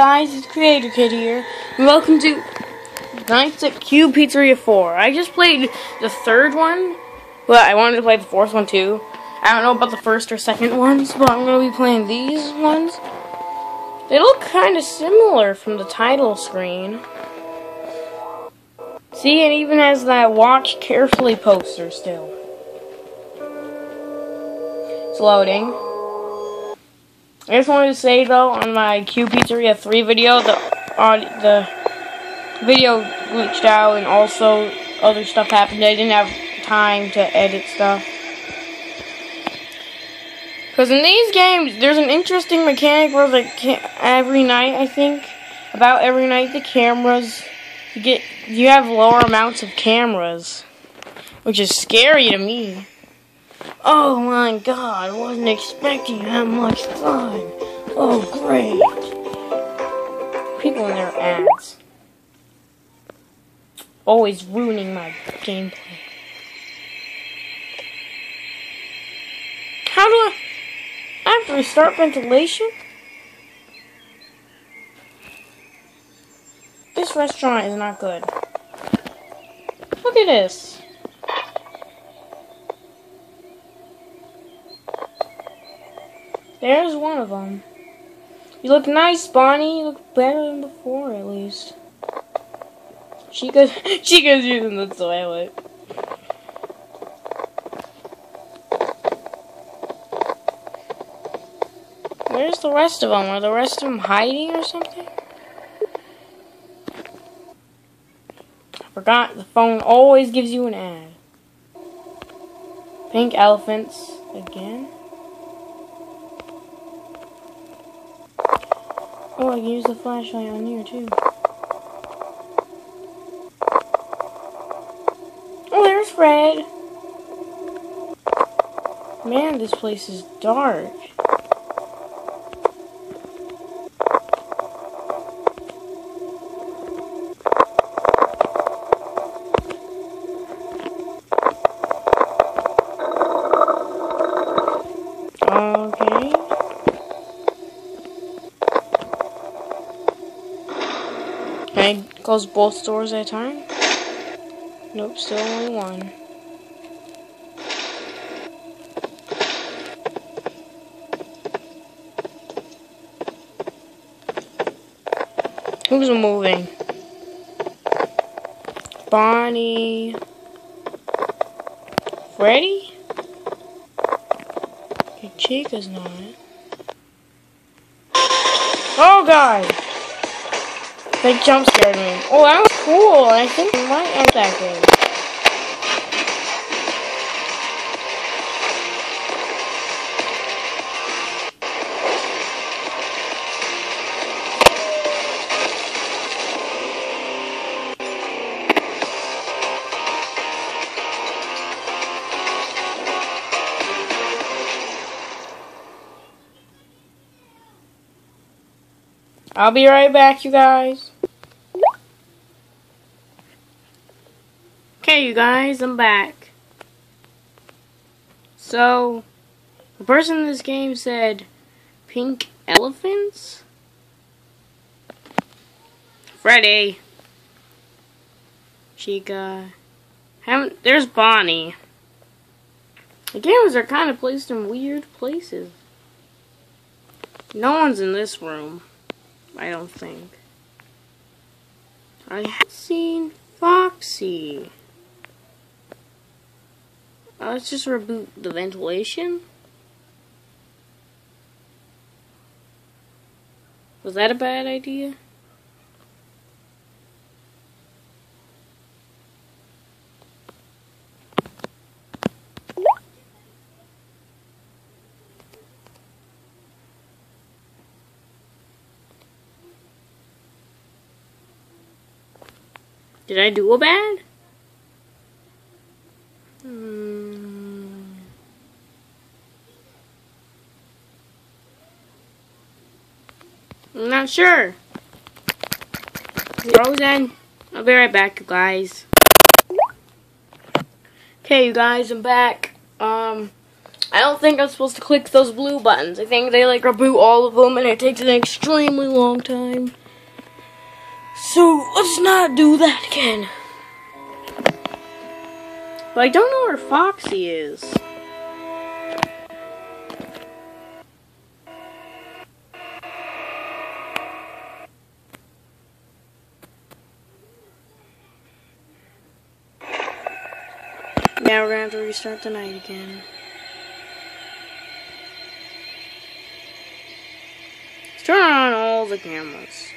guys, it's Creator Kid here, and welcome to Nights at Cube Pizzeria 4. I just played the third one, but I wanted to play the fourth one too. I don't know about the first or second ones, but I'm going to be playing these ones. They look kind of similar from the title screen. See, it even has that watch carefully poster still. It's loading. I just wanted to say though, on my Cube Pizzeria 3 video, the uh, the video glitched out and also other stuff happened. I didn't have time to edit stuff. Because in these games, there's an interesting mechanic where the every night, I think, about every night, the cameras, you get, you have lower amounts of cameras. Which is scary to me. Oh my god, I wasn't expecting that much fun. Oh great. People in their ads. Always ruining my gameplay. How do I... I have to restart ventilation? This restaurant is not good. Look at this. There's one of them. You look nice, Bonnie. You look better than before, at least. Chica's, Chica's using the toilet. Where's the rest of them? Are the rest of them hiding or something? I forgot the phone always gives you an ad. Pink elephants again. Oh, I can use the flashlight on here too. Oh, there's Fred. Man, this place is dark. Can I close both doors at a time? Nope, still only one. Who's moving? Bonnie. Freddy? Chica's not. Oh god! They jump scared me. Oh, that was cool. I think I might end that game. I'll be right back, you guys. You guys, I'm back. So, the person in this game said pink elephants? Freddy. Chica. Haven't, there's Bonnie. The cameras are kind of placed in weird places. No one's in this room. I don't think. I have seen Foxy. Uh, let's just reboot the ventilation. Was that a bad idea? Did I do a bad? Hmm. I'm not sure. Frozen. I'll be right back, you guys. Okay, you guys, I'm back. Um, I don't think I'm supposed to click those blue buttons. I think they like reboot all of them and it takes an extremely long time. So let's not do that again. But I don't know where Foxy is. Now we're gonna have to restart the night again. Let's turn on all the cameras.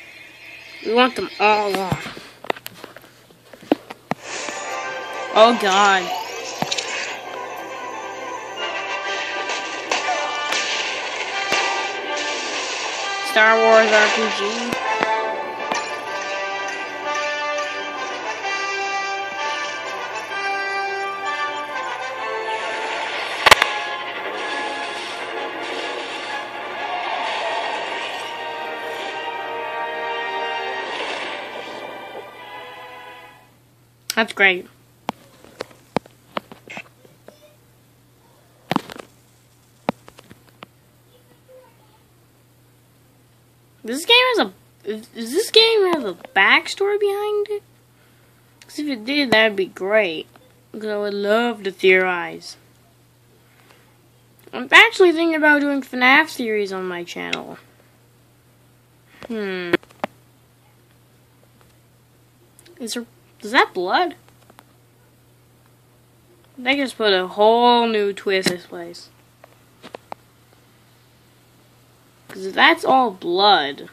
We want them all on. Oh god. Star Wars RPG. That's great. This game has a. Does this game have a backstory behind it? Because if it did, that'd be great. Because I would love to theorize. I'm actually thinking about doing FNAF series on my channel. Hmm. Is there is that blood? They just put a whole new twist this place. Because if that's all blood,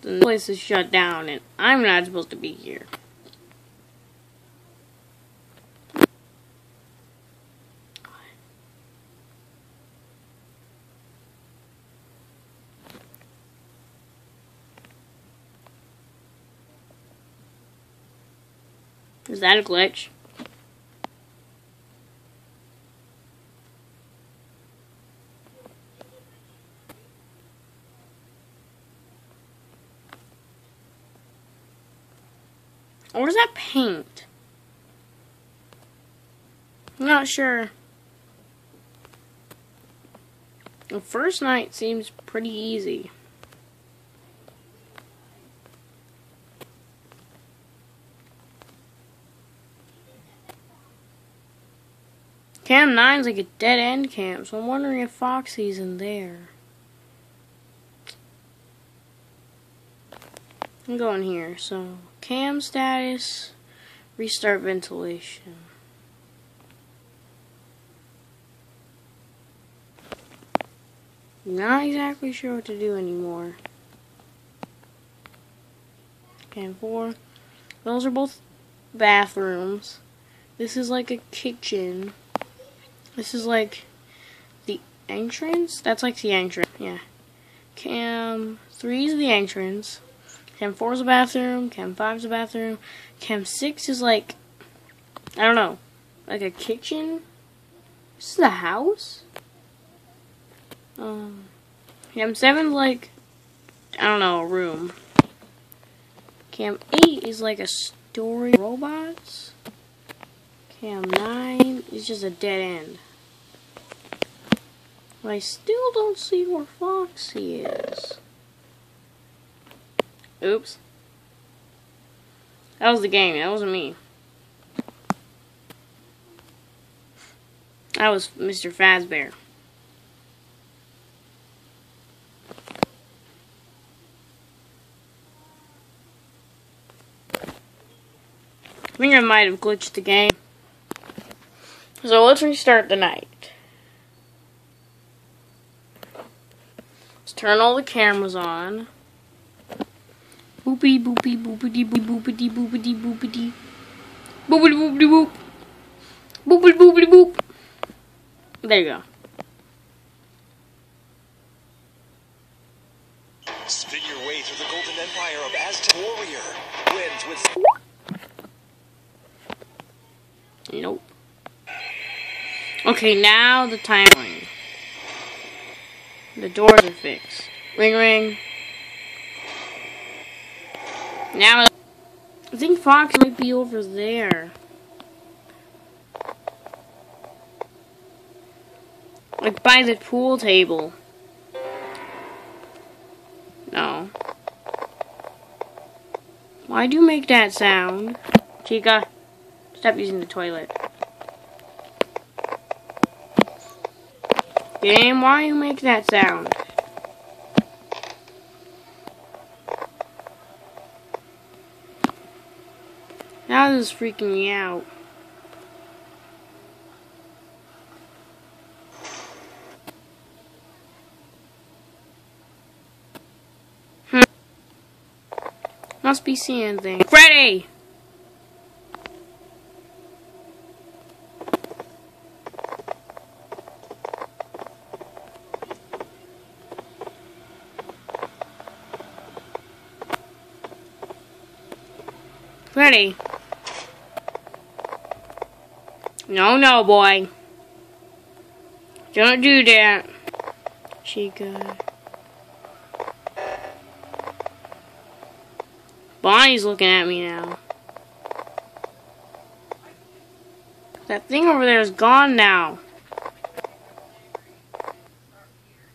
then the place is shut down and I'm not supposed to be here. Is that a glitch? Or is that paint? I'm not sure. The first night seems pretty easy. Cam 9's like a dead end camp, so I'm wondering if Foxy's in there. I'm going here, so cam status, restart ventilation. Not exactly sure what to do anymore. Cam 4. Those are both bathrooms. This is like a kitchen. This is like the entrance. That's like the entrance. Yeah. Cam 3 is the entrance. Cam 4 is a bathroom. Cam 5 is a bathroom. Cam 6 is like, I don't know, like a kitchen. This is the house. Um, Cam 7 is like, I don't know, a room. Cam 8 is like a story robots. Cam 9 is just a dead end. But I still don't see where Foxy is. Oops. That was the game, that wasn't me. That was Mr. Fazbear. I think I might have glitched the game. So let's restart the night. Let's turn all the cameras on. Boopy boopy boopity boopity boopity boopity. Boopity boopity boop. Boopity boopity boop. There you go. Spin your way through the golden empire of Aztec Warrior. Wins with Nope. Okay, now the timeline. The doors are fixed. Ring ring. Now, I think Fox might be over there. Like by the pool table. No. Why do you make that sound? Chica, stop using the toilet. Game, why you make that sound? Now this is freaking me out. Hmm. Must be seeing things. Freddy! Freddy. No, no, boy. Don't do that. Chica. Bonnie's looking at me now. That thing over there is gone now.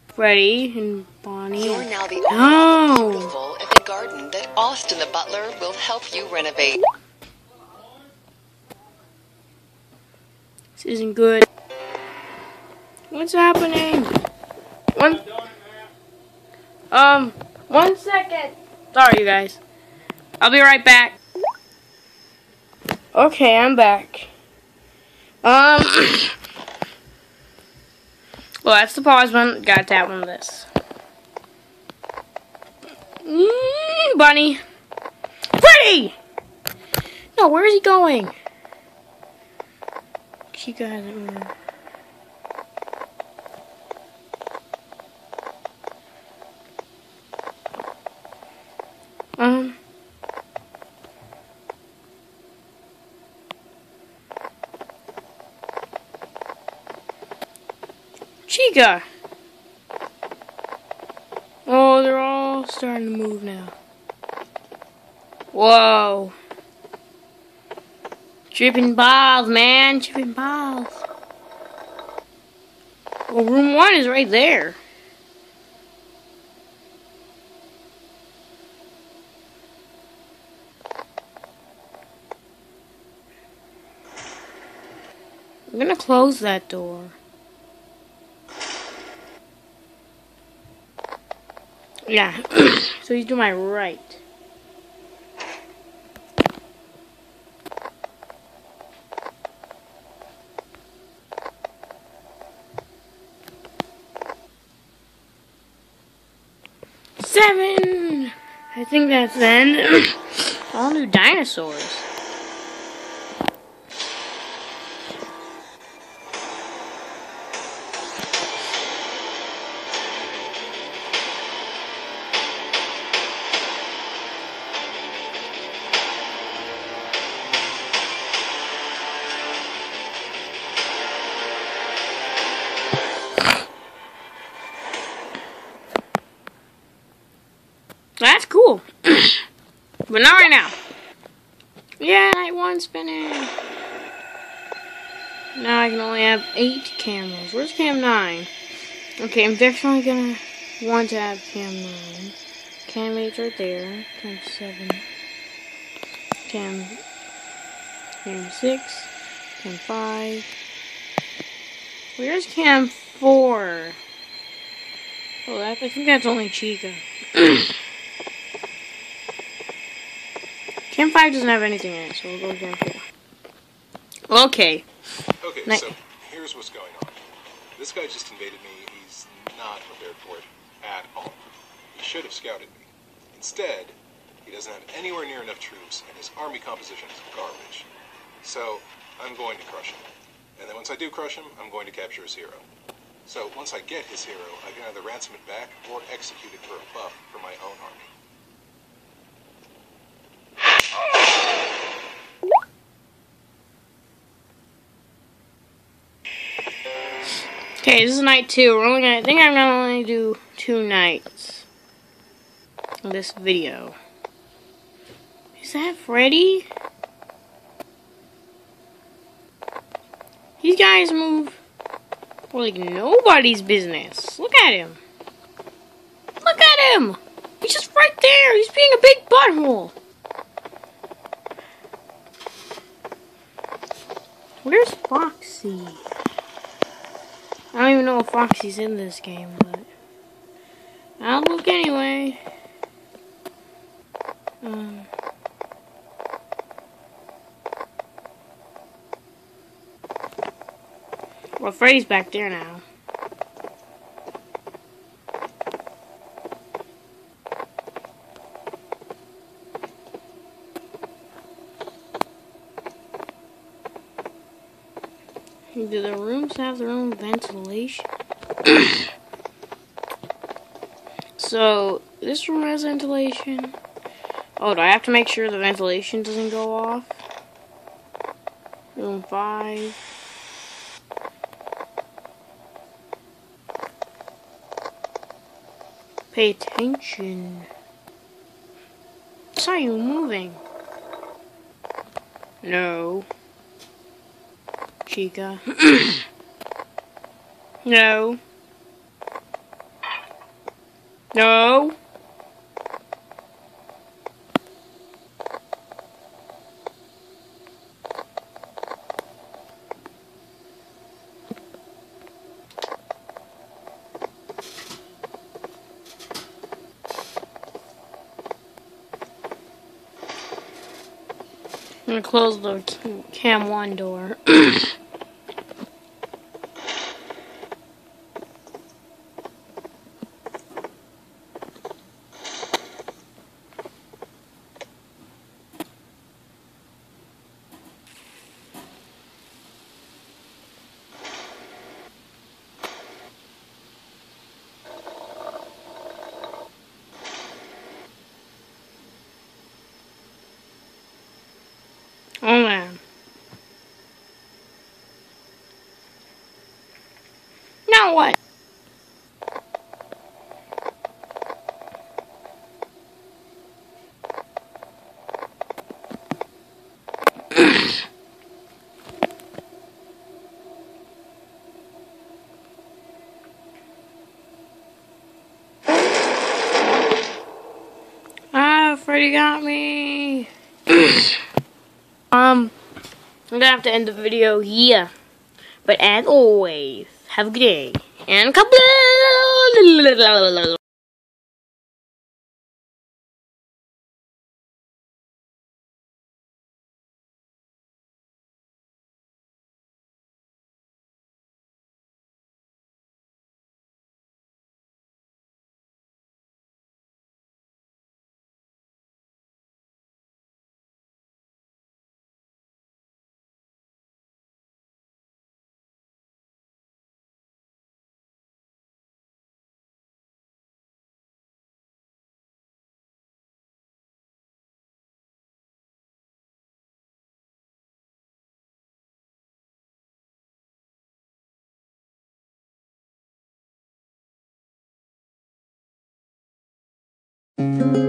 Freddy and Bonnie. You're now the only the garden that Austin the butler will help you renovate. This isn't good. What's happening? One. Um, one second. Sorry, you guys. I'll be right back. Okay, I'm back. Um. well, that's the pause one. Got that one. this. Mm, bunny. Freddy! No, where is he going? Chica hasn't moved. Um. Chica! Oh, they're all starting to move now. Whoa. Dripping balls, man. Dripping balls. Well, room one is right there. I'm gonna close that door. Yeah, so he's to my right. Seven! I think that's then. All new dinosaurs. That's cool. but not right now. Yeah, night one spinning. Now I can only have eight cameras. Where's cam nine? Okay, I'm definitely gonna want to have cam nine. Cam eight's right there. Cam seven. Cam cam six. Cam five. Where's cam four? Oh, I think that's only Chica. Cam 5 doesn't have anything in it, so we'll go Cam 4. Okay. Okay, so here's what's going on. This guy just invaded me. He's not prepared for it at all. He should have scouted me. Instead, he doesn't have anywhere near enough troops, and his army composition is garbage. So I'm going to crush him. And then once I do crush him, I'm going to capture his hero. So once I get his hero, I can either ransom it back or execute it for a buff for my own army. Okay, this is night two. We're only gonna, I think I'm gonna only do two nights in this video. Is that Freddy? These guys move Like nobody's business. Look at him. Look at him. He's just right there. He's being a big butthole. Where's Foxy? I don't even know if Foxy's in this game, but I'll look anyway. Um, well, Freddy's back there now. Do the rooms have their own ventilation? so, this room has ventilation. Oh, do I have to make sure the ventilation doesn't go off? Room 5. Pay attention. Saw you moving. No. Chica. no. No. Gonna close the cam one door. Oh man. What? ah, Freddy got me. Um, I'm gonna have to end the video here. But as always, have a good day. And Thank you.